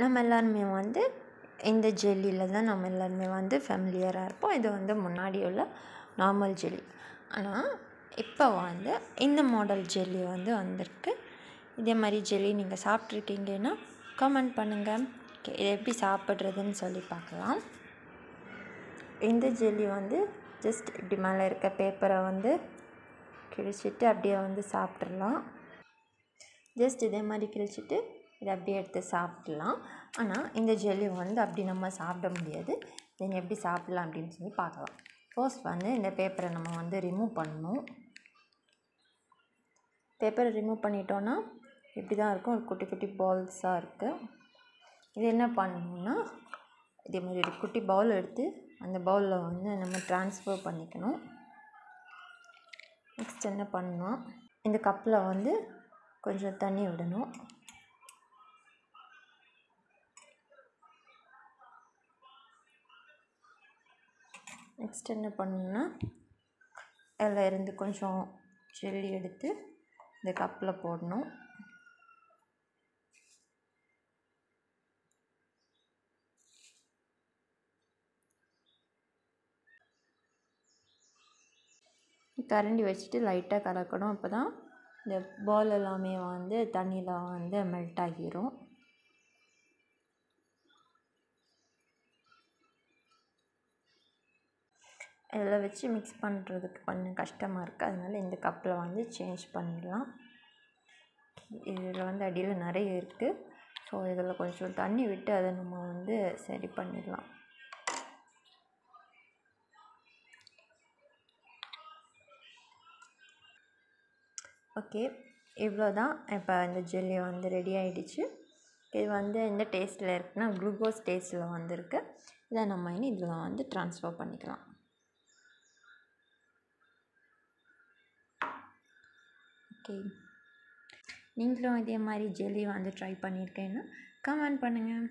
நம்ம எல்லாருமே வந்து இந்த ஜெல்லியில் தான் நம்ம எல்லாருமே வந்து ஃபெமிலியராக இருப்போம். இது வந்து முன்னாடி உள்ள நார்மல் ஜெல்லி. ஆனால் இப்போ வந்து இந்த மாடல் ஜெல்லி வந்து வந்திருக்கு. இதே மாதிரி ஜெல்லி நீங்கள் சாப்பிட்ருக்கீங்கன்னா கமெண்ட் பண்ணுங்கள் ஓகே இதை எப்படி சாப்பிட்றதுன்னு சொல்லி பார்க்கலாம். இந்த ஜெல்லி வந்து ஜஸ்ட் இப்படி மேலே இருக்க பேப்பரை வந்து கிழிச்சிட்டு அப்படியே வந்து சாப்பிட்றலாம் ஜஸ்ட் இதே மாதிரி கிழிச்சிட்டு இதை அப்படியே எடுத்து சாப்பிட்லாம். ஆனால் இந்த ஜெல்லி வந்து அப்படி நம்ம சாப்பிட முடியாது. தென் எப்படி சாப்பிட்லாம் அப்படின்னு சொல்லி பார்க்கலாம். ஃபர்ஸ்ட் வந்து இந்த பேப்பரை நம்ம வந்து ரிமூவ் பண்ணணும். பேப்பரை ரிமூவ் பண்ணிட்டோன்னா இப்படி தான் இருக்கும். ஒரு குட்டி குட்டி பால்ஸாக இருக்குது இது என்ன பண்ணணும்னா இதே மாதிரி ஒரு குட்டி பவுல் எடுத்து அந்த பவுலில் வந்து நம்ம ட்ரான்ஸ்ஃபர் பண்ணிக்கணும். நெக்ஸ்ட் என்ன பண்ணணும் இந்த கப்பில் வந்து கொஞ்சம் தண்ணி விடணும். நெக்ஸ்ட் என்ன பண்ணுன்னா அதில் இருந்து கொஞ்சம் ஜெல்லி எடுத்து இந்த கப்பில் போடணும். கரண்டி வச்சுட்டு லைட்டாக கலக்கணும். அப்போ தான் இந்த பால் எல்லாமே வந்து தண்ணியில் வந்து மெல்ட் ஆகிரும். இதில் வச்சு மிக்ஸ் பண்ணுறதுக்கு கொஞ்சம் கஷ்டமாக இருக்குது அதனால் இந்த கப்பில் வந்து சேஞ்ச் பண்ணிடலாம். இதில் வந்து அடியில் நிறைய இருக்குது ஸோ இதில் கொஞ்சம் தண்ணி விட்டு அதை நம்ம வந்து சரி பண்ணிடலாம். ஓகே இவ்வளோ தான் இப்போ இந்த ஜெல்லி வந்து ரெடி ஆகிடுச்சு இது வந்து இந்த டேஸ்ட்டில் இருக்குன்னா குளுக்கோஸ் டேஸ்ட்டில் வந்திருக்கு. இதை நம்ம இனி இதில் வந்து ட்ரான்ஸ்ஃபர் பண்ணிக்கலாம். ஓகே. நீங்களும் இதே மாதிரி ஜெல்லி வந்து ட்ரை பண்ணியிருக்கேன்னா கமெண்ட் பண்ணுங்கள்